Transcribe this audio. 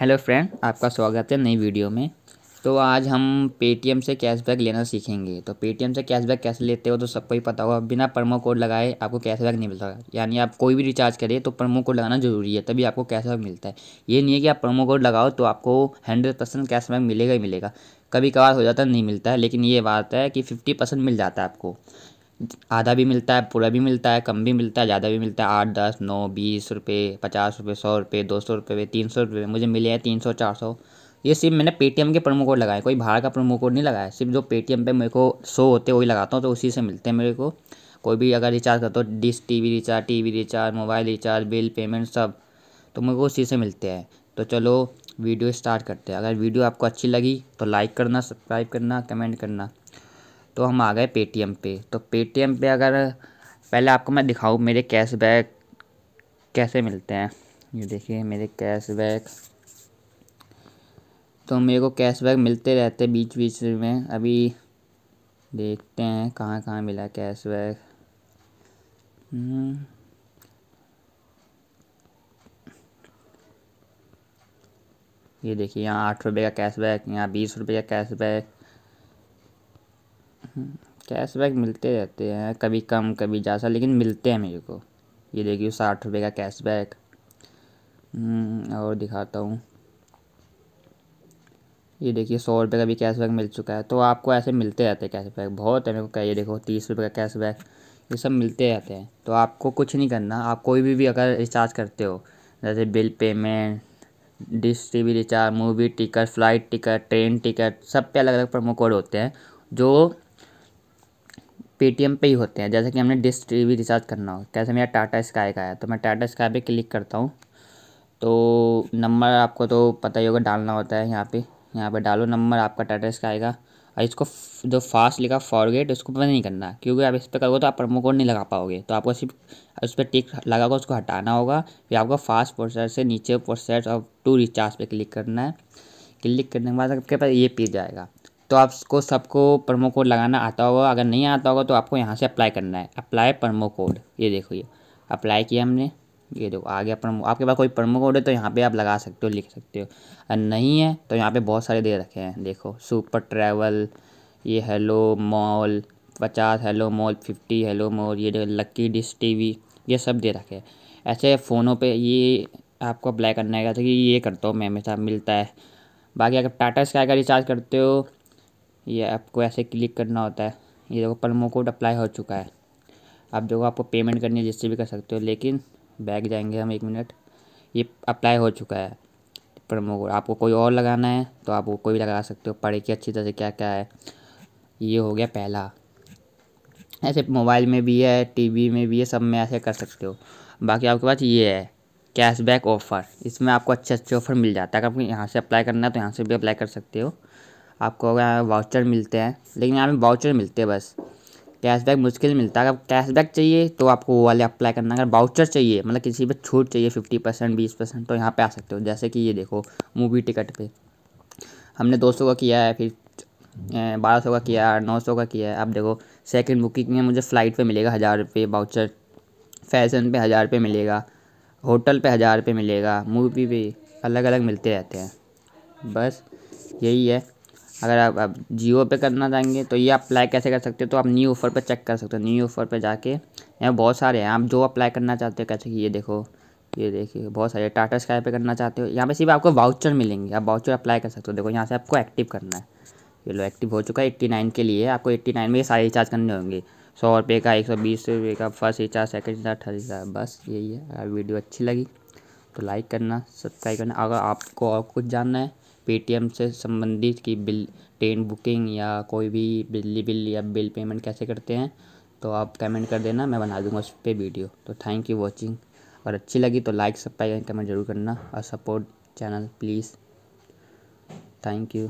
Hello friend, आपका स्वागत है नई वीडियो में। तो आज हम पेटीएम से कैशबैक लेना सीखेंगे। तो पेटीएम से कैशबैक कैसे लेते हो तो सबको ही पता होगा। बिना प्रमो कोड लगाए आपको कैशबैक नहीं मिलता। यानी आप कोई भी रिचार्ज करें तो प्रोमो कोड लगाना ज़रूरी है, तभी आपको कैशबैक मिलता है। ये नहीं है कि आप प्रोमो कोड लगाओ तो आपको हंड्रेड परसेंट कैशबैक मिलेगा ही मिलेगा। कभी कभार हो जाता नहीं मिलता है। लेकिन ये बात है कि फिफ्टी परसेंट मिल जाता है आपको। आधा भी मिलता है, पूरा भी मिलता है, कम भी मिलता है, ज़्यादा भी मिलता है, आठ, दस, नौ, बीस रुपये पचास रुपये सौ रुपये दो सौ रुपये तीन सौ रुपये मुझे मिले हैं तीन सौ, चार सौ। ये सिर्फ़ मैंने पेटीएम के प्रोमो कोड लगाए, कोई बाहर का प्रोमो कोड नहीं लगाया। सिर्फ़ जो पेटीएम पे मेरे को शो होते वही लगाता हूँ तो उसी से मिलते हैं मेरे को। कोई भी अगर रिचार्ज करता हूँ, dish TV recharge TV recharge mobile recharge bill payment सब तो मेरे को उसी से मिलते हैं। तो चलो वीडियो स्टार्ट करते हैं। अगर वीडियो आपको अच्छी लगी तो लाइक करना सब्सक्राइब करना कमेंट करना। तो हम आ गए पेटीएम पे। तो पेटीएम पे अगर, पहले आपको मैं दिखाऊँ मेरे कैशबैक कैसे मिलते हैं। ये देखिए, मेरे कैशबैक तो मेरे को कैशबैक मिलते रहते बीच बीच में। अभी देखते हैं कहाँ कहाँ मिला कैशबैक हम्म। ये देखिए, यहाँ आठ रुपये का कैशबैक यहाँ बीस रुपये का कैशबैक कैशबैक मिलते रहते हैं कभी कम कभी ज़्यादा लेकिन मिलते हैं मेरे को। ये देखिए साठ रुपये का कैशबैक हम्म, और दिखाता हूँ। ये देखिए सौ रुपये का भी कैशबैक मिल चुका है। तो आपको ऐसे मिलते रहते हैं कैशबैक बहुत है मेरे को ये देखो तीस रुपये का कैशबैक ये सब मिलते रहते हैं। तो आपको कुछ नहीं करना। आप कोई भी भी अगर रिचार्ज करते हो जैसे bill payment dish TV recharge movie ticket flight ticket train ticket सब पे अलग अलग प्रोमो कोड होते हैं जो पेटीएम पे ही होते हैं, जैसे कि हमने डिश टी वी रिचार्ज करना हो। कैसे मेरा टाटा स्काई का है तो मैं टाटा स्काई पे क्लिक करता हूँ। तो नंबर आपको तो पता ही होगा, डालना होता है यहाँ पे। यहाँ पे डालो नंबर आपका टाटा स्काई का। और इसको जो फास्ट लिखा, फॉरगेट, उसको पता नहीं करना, क्योंकि आप इस पर करोगे तो आप प्रोमो कोड नहीं लगा पाओगे। तो आपको सिर्फ़ उस पर टिक लगा उसको हटाना होगा, फिर आपको फास्ट प्रोसेस से नीचे प्रोसेस और टू रिचार्ज पे क्लिक करना है। क्लिक करने के बाद आपके पास ये पी जाएगा तो आपको सबको प्रोमो कोड लगाना आता होगा। अगर नहीं आता होगा तो आपको यहाँ से अप्लाई करना है। अप्लाई प्रोमो कोड ये देखो ये। अप्लाई किया हमने। ये देखो, आ गया प्रोमो आपके पास कोई प्रोमो कोड है तो यहाँ पे आप लगा सकते हो, लिख सकते हो। अगर नहीं है तो यहाँ पे बहुत सारे दे रखे हैं। देखो सुपर ट्रैवल ये हेलो मॉल पचास hello mall fifty hello mall ये लक्की डिश टी ये सब दे रखे हैं। ऐसे फ़ोनों पे ये आपको अप्लाई करना है। कि ये करता हूँ मैं, हमेशा मिलता है। बाकी अगर टाटा स्काई का रिचार्ज करते हो ये आपको ऐसे क्लिक करना होता है। ये देखो प्रमो कोड अप्लाई हो चुका है। अब देखो आपको पेमेंट करनी है जिससे भी कर सकते हो, लेकिन बैग जाएँगे हम एक मिनट। ये अप्लाई हो चुका है प्रमो कोड। आपको कोई और लगाना है तो आप कोई भी लगा सकते हो। पढ़े कि अच्छी तरह से क्या क्या है। ये हो गया पहला। ऐसे मोबाइल में भी है, टीवी में भी है, सब में ऐसे कर सकते हो। बाकी आपके पास ये है, कैशबैक ऑफ़र। इसमें आपको अच्छे अच्छे ऑफ़र मिल जाता है। अगर आपको यहाँ से अप्लाई करना है तो यहाँ से भी अप्लाई कर सकते हो। आपको अगर वाउचर मिलते हैं, लेकिन यहाँ पे वाउचर मिलते हैं बस। कैशबैक मुश्किल मिलता है। अगर कैशबैक चाहिए तो आपको वो वाले अप्लाई करना। अगर वाउचर चाहिए मतलब किसी पे छूट चाहिए फिफ्टी परसेंट बीस परसेंट तो यहाँ पे आ सकते हो। जैसे कि ये देखो मूवी टिकट पे। हमने दो सौ का किया है, फिर बारह सौ का किया है, नौ सौ का किया है। अब देखो सेकंड बुकिंग में मुझे फ़्लाइट पे मिलेगा हज़ार रुपये वाउचर फ़ैशन पे हज़ार रुपये मिलेगा। होटल पे हज़ार रुपये मिलेगा। मूवी भी अलग अलग मिलते रहते हैं। बस, यही है। अगर आप आप जियो पे करना चाहेंगे तो ये अप्लाई कैसे कर सकते हो तो आप न्यू ऑफ़र पे चेक कर सकते हो। न्यू ऑफ़र पे जाके यहाँ बहुत सारे हैं। आप जो अप्लाई करना चाहते हो, कैसे ये देखो, ये देखिए, बहुत सारे। टाटा स्काई पे करना चाहते हो, यहाँ पे सिर्फ़ आपको वाउचर मिलेंगे। आप वाउचर अप्लाई कर सकते हो। देखो, यहाँ से आपको एक्टिव करना है। ये लो एक्टिव हो चुका है एट्टी नाइन के लिए। आपको एट्टी नाइन में ये सारे रिचार्ज करने होंगे। सौ रुपये का, एक सौ बीस रुपये का first recharge second recharge third recharge बस यही है। अगर वीडियो अच्छी लगी तो लाइक करना सब्सक्राइब करना। अगर आपको और कुछ जानना है पेटीएम से संबंधित की बिल, ट्रेन बुकिंग या कोई भी बिजली बिल या बिल पेमेंट कैसे करते हैं तो आप कमेंट कर देना, मैं बना दूँगा उस पर वीडियो। तो थैंक यू वॉचिंग और अच्छी लगी तो लाइक सब्सक्राइब कमेंट ज़रूर करना और support channel please thank you